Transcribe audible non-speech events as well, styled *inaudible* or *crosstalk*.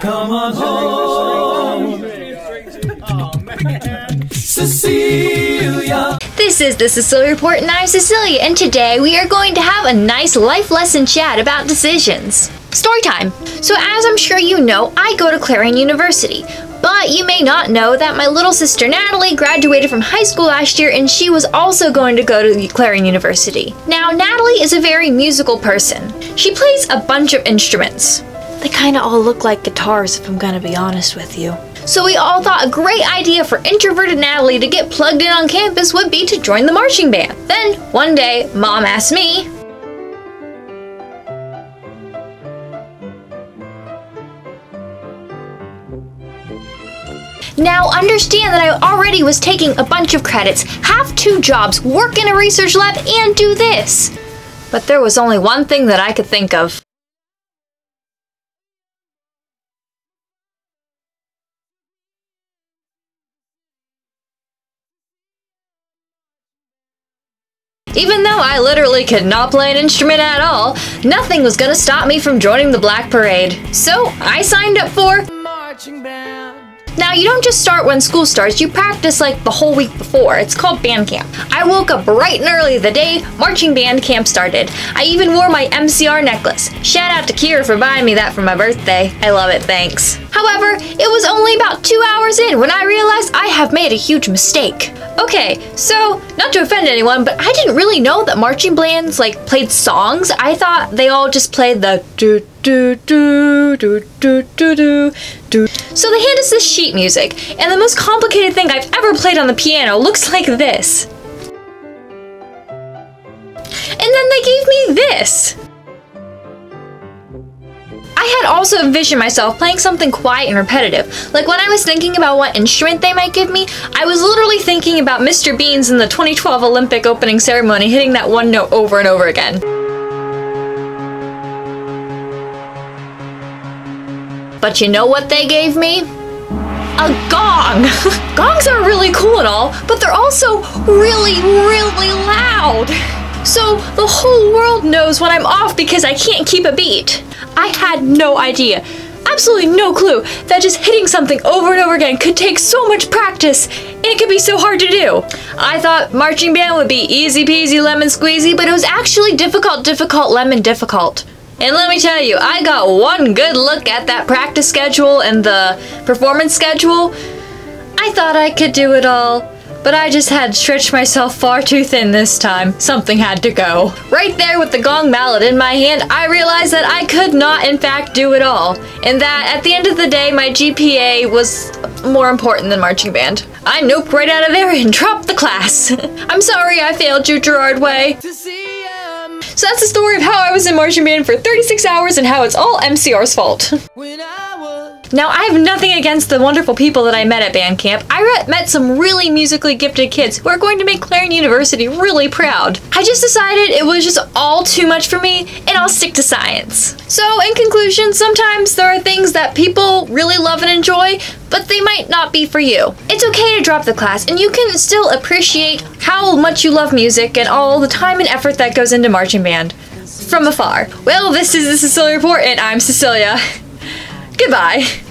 Come on home. Cecelia. This is the Cecelia Report, and I'm Cecelia, and today we are going to have a nice life lesson chat about decisions. Story time. So, as I'm sure you know, I go to Clarion University. But you may not know that my little sister Natalie graduated from high school last year and she was also going to go to Clarion University. Now, Natalie is a very musical person. She plays a bunch of instruments. They kind of all look like guitars, if I'm gonna be honest with you. So we all thought a great idea for introverted Natalie to get plugged in on campus would be to join the marching band. Then, one day, mom asked me, Now understand that I already was taking a bunch of credits, have two jobs, work in a research lab, and do this. But there was only one thing that I could think of. Even though I literally could not play an instrument at all, nothing was gonna stop me from joining the Black Parade. So I signed up for Marching band. now, you don't just start when school starts, you practice like the whole week before. It's called band camp. I woke up bright and early the day marching band camp started. I even wore my MCR necklace. Shout out to Kira for buying me that for my birthday. I love it, thanks. However, it was only about two hours in when I realized I have made a huge mistake. Okay, so, not to offend anyone, but I didn't really know that marching bands like played songs. I thought they all just played the do do do do do do do do. So they hand us this sheet music, and the most complicated thing I've ever played on the piano looks like this. And then they gave me this. I also envisioned myself playing something quiet and repetitive. Like when I was thinking about what instrument they might give me, I was literally thinking about Mr. Beans in the 2012 Olympic opening ceremony hitting that one note over and over again. But you know what they gave me? A gong! *laughs* Gongs are really cool and all, but they're also really, really loud. *laughs* So the whole world knows when I'm off because I can't keep a beat. I had no idea, absolutely no clue, that just hitting something over and over again could take so much practice and it could be so hard to do. I thought marching band would be easy peasy lemon squeezy, but it was actually difficult, difficult, lemon difficult. And let me tell you, I got one good look at that practice schedule and the performance schedule. I thought I could do it all, but I just had stretched myself far too thin this time. Something had to go. Right there with the gong mallet in my hand, I realized that I could not, in fact, do it all. And that at the end of the day, my GPA was more important than marching band. I noped right out of there and *laughs* dropped the class. *laughs* I'm sorry I failed you, Gerard Way. To see um, So that's the story of how I was in marching band for 36 hours and how it's all MCR's fault. Now, I have nothing against the wonderful people that I met at band camp. I met some really musically gifted kids who are going to make Clarion University really proud. I just decided it was just all too much for me, and I'll stick to science. So, in conclusion, sometimes there are things that people really love and enjoy, but they might not be for you. It's okay to drop the class, and you can still appreciate how much you love music and all the time and effort that goes into marching band from afar. Well, this is the Cecelia Report, and I'm Cecelia. *laughs* Goodbye.